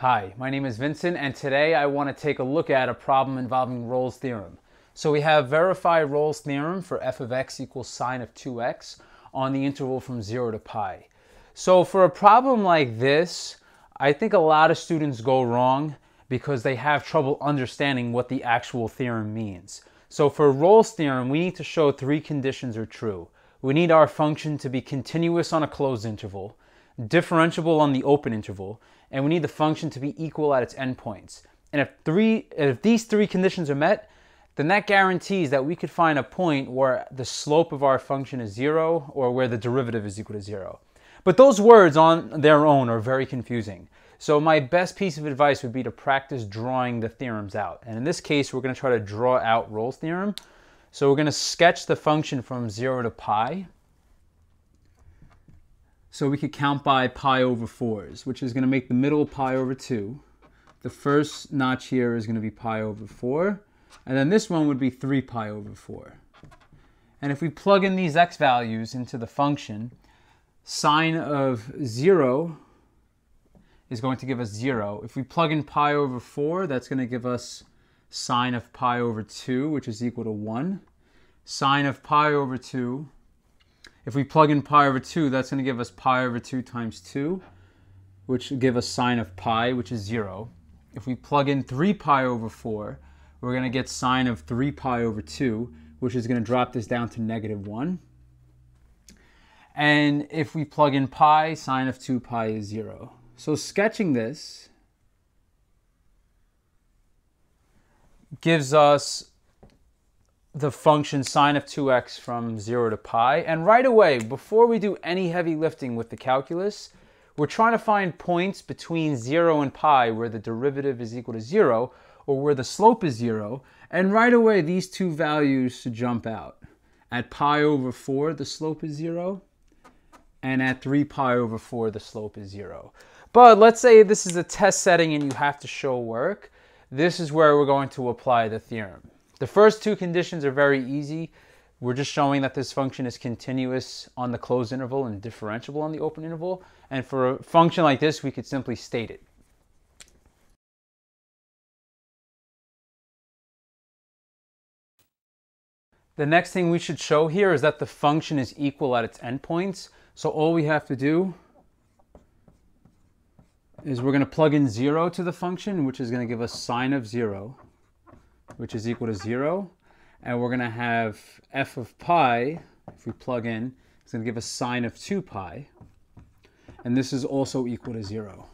Hi, my name is Vincent, and today I want to take a look at a problem involving Rolle's theorem. So we have verify Rolle's theorem for f of x equals sine of 2x on the interval from 0 to pi. So for a problem like this, I think a lot of students go wrong because they have trouble understanding what the actual theorem means. So for Rolle's theorem, we need to show three conditions are true. We need our function to be continuous on a closed interval, differentiable on the open interval, and we need the function to be equal at its endpoints. And if three if these three conditions are met, then that guarantees that we could find a point where the slope of our function is zero or where the derivative is equal to zero. But those words on their own are very confusing. So my best piece of advice would be to practice drawing the theorems out. And in this case, we're going to try to draw out Rolle's theorem. So we're going to sketch the function from 0 to pi. So we could count by pi over 4s, which is going to make the middle pi over 2. The first notch here is going to be pi over 4. And then this one would be 3 pi over 4. And if we plug in these x values into the function, sine of 0 is going to give us 0. If we plug in pi over 4, that's going to give us sine of pi over 2, which is equal to 1. Sine of pi over 2 if we plug in pi over 2, that's going to give us pi over 2 times 2, which will give us sine of pi, which is 0. If we plug in 3 pi over 4, we're going to get sine of 3 pi over 2, which is going to drop this down to negative 1. And if we plug in pi, sine of 2 pi is 0. So sketching this gives us the function sine of 2x from 0 to pi. And right away, before we do any heavy lifting with the calculus, we're trying to find points between 0 and pi where the derivative is equal to 0 or where the slope is 0. And right away, these two values should jump out. At pi over 4, the slope is 0. And at 3 pi over 4, the slope is 0. But let's say this is a test setting and you have to show work. This is where we're going to apply the theorem. The first two conditions are very easy. We're just showing that this function is continuous on the closed interval and differentiable on the open interval. And for a function like this, we could simply state it. The next thing we should show here is that the function is equal at its endpoints. So all we have to do is we're going to plug in 0 to the function, which is going to give us sine of 0 which is equal to 0. And we're going to have f of pi, if we plug in, it's going to give us sine of 2 pi. And this is also equal to 0.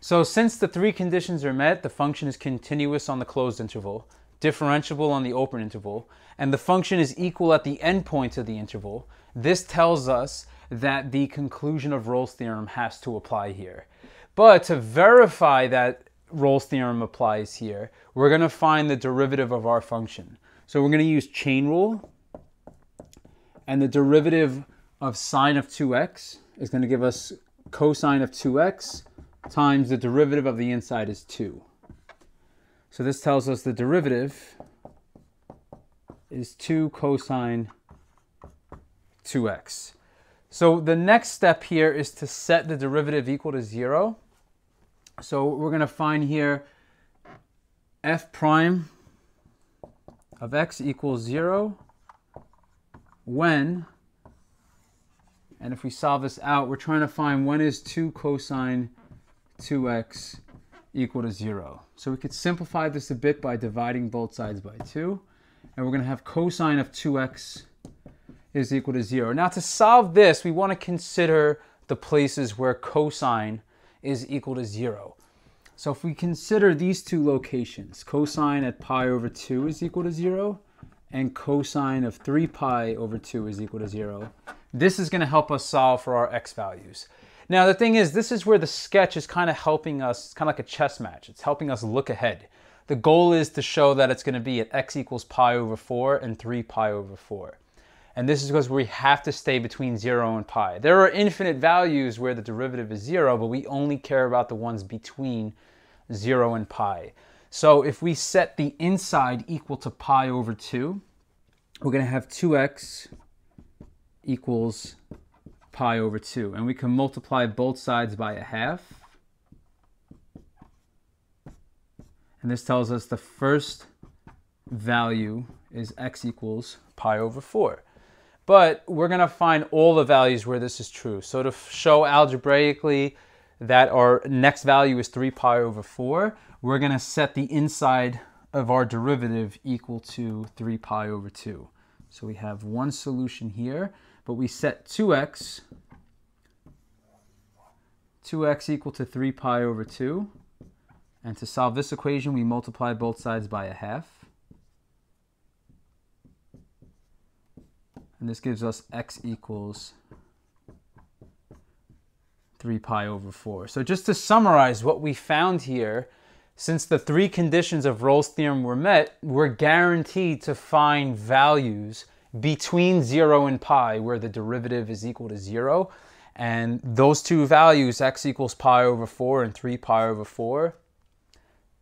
So since the three conditions are met, the function is continuous on the closed interval, differentiable on the open interval, and the function is equal at the endpoints of the interval, this tells us that the conclusion of Rolle's theorem has to apply here. But to verify that Rolle's theorem applies here, we're going to find the derivative of our function. So we're going to use chain rule, and the derivative of sine of 2x is going to give us cosine of 2x times the derivative of the inside is 2. So this tells us the derivative is 2 cosine 2x. So the next step here is to set the derivative equal to 0. So we're going to find here f prime of x equals 0 when, and if we solve this out, we're trying to find when is 2 cosine 2x equal to 0. So we could simplify this a bit by dividing both sides by 2. And we're going to have cosine of 2x is equal to 0. Now to solve this, we want to consider the places where cosine is equal to 0. So if we consider these two locations, cosine at pi over 2 is equal to 0, and cosine of 3 pi over 2 is equal to 0, this is going to help us solve for our x values. Now the thing is, this is where the sketch is kind of helping us, it's kind of like a chess match. It's helping us look ahead. The goal is to show that it's going to be at x equals pi over 4 and 3 pi over 4. And this is because we have to stay between 0 and pi. There are infinite values where the derivative is 0, but we only care about the ones between 0 and pi. So if we set the inside equal to pi over 2, we're going to have 2x equals pi over 2. And we can multiply both sides by a half. And this tells us the first value is x equals pi over 4. But we're going to find all the values where this is true. So to show algebraically that our next value is 3 pi over 4, we're going to set the inside of our derivative equal to 3 pi over 2. So we have one solution here, but we set 2x, 2x equal to 3 pi over 2. And to solve this equation, we multiply both sides by a half. And this gives us x equals 3 pi over 4. So just to summarize what we found here, since the three conditions of Rolle's theorem were met, we're guaranteed to find values between 0 and pi where the derivative is equal to 0. And those two values, x equals pi over 4 and 3 pi over 4,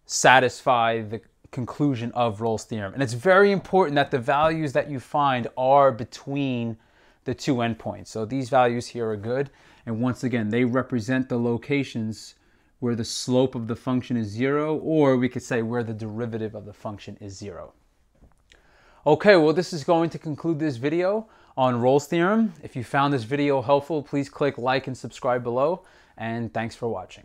satisfy the conclusion of Rolle's theorem. And it's very important that the values that you find are between the two endpoints. So these values here are good. And once again, they represent the locations where the slope of the function is zero, or we could say where the derivative of the function is zero. Okay, well this is going to conclude this video on Rolle's theorem. If you found this video helpful, please click like and subscribe below, and thanks for watching.